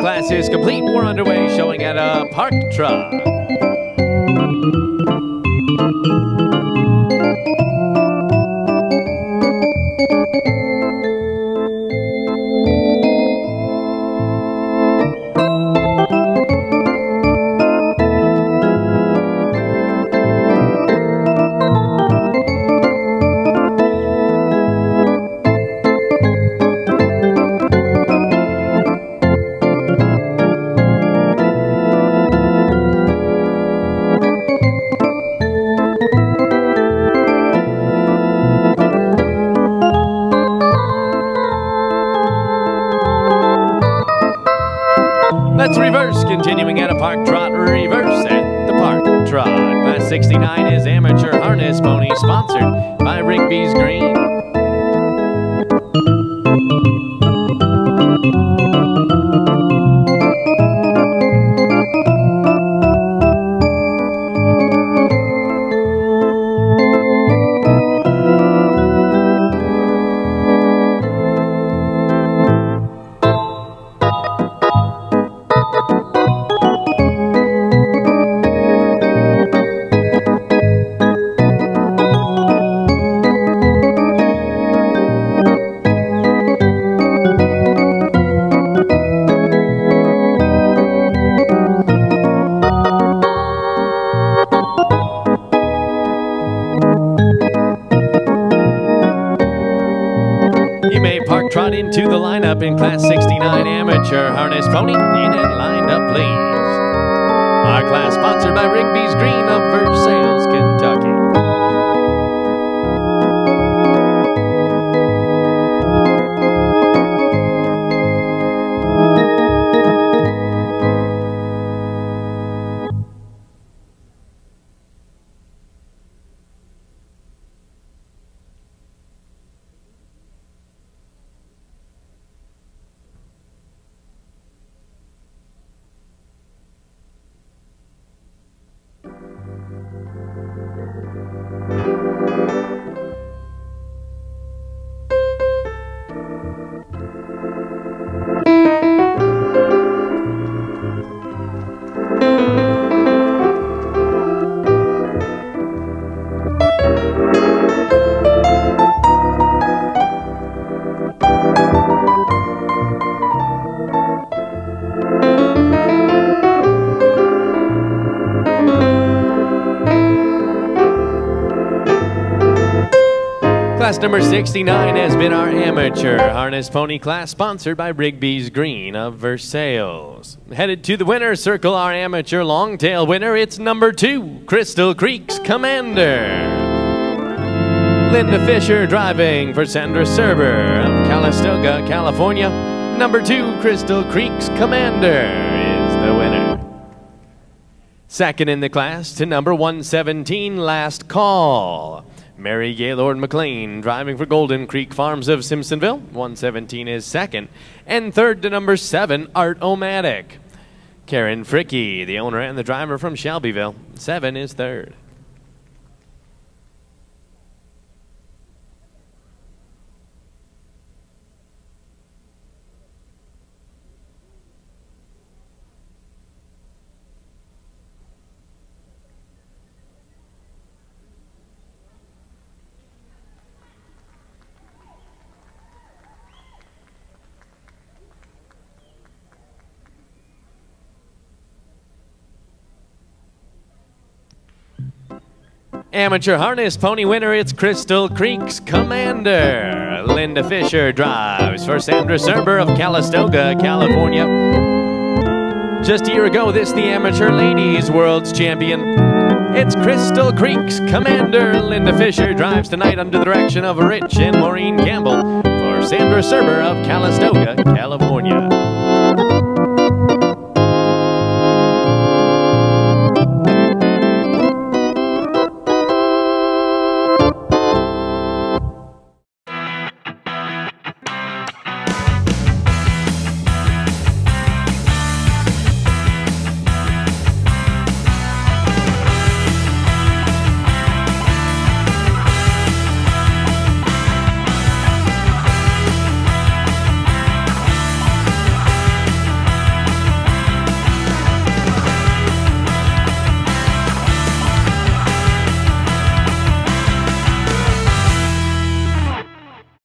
class is complete. We're underway, showing at a park trot. Let's reverse, continuing at a park trot. Reverse at the park trot. Class 69 is amateur harness pony, sponsored by Rigby's Green. Trot into the lineup in Class 69 Amateur Harness Pony. In and lined up, please. Our class sponsored by Rigby's Green of Versailles, Kentucky. Class number 69 has been our amateur harness pony class, sponsored by Rigby's Green of Versailles. Headed to the winner's circle, our amateur longtail winner, it's number two, Crystal Creek's Commander. Linda Fischer driving for Sandra Serber of Calistoga, California. Number two, Crystal Creek's Commander is the winner. Second in the class to number 117, Last Call. Mary Gaylord McLean driving for Golden Creek Farms of Simpsonville. 117 is second. And third to number seven, Art Omatic. Karen Fricky, the owner and the driver from Shelbyville. Seven is third. Amateur harness pony winner, it's Crystal Creek's Commander. Linda Fischer drives for Sandra Serber of Calistoga, California. Just a year ago, this the amateur ladies world's champion. It's Crystal Creek's Commander. Linda Fischer drives tonight under the direction of Rich and Maureen Campbell for Sandra Serber of Calistoga, California.